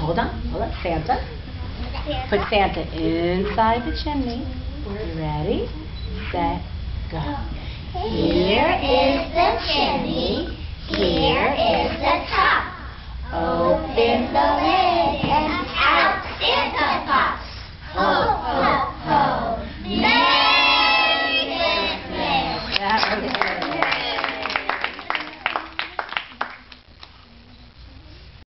Hold on, hold on. Santa. Put Santa inside the chimney. Ready? Set, go. Here is the chimney. Here is the top. Open the lid and out Santa pops. Ho, ho, ho. Merry Christmas.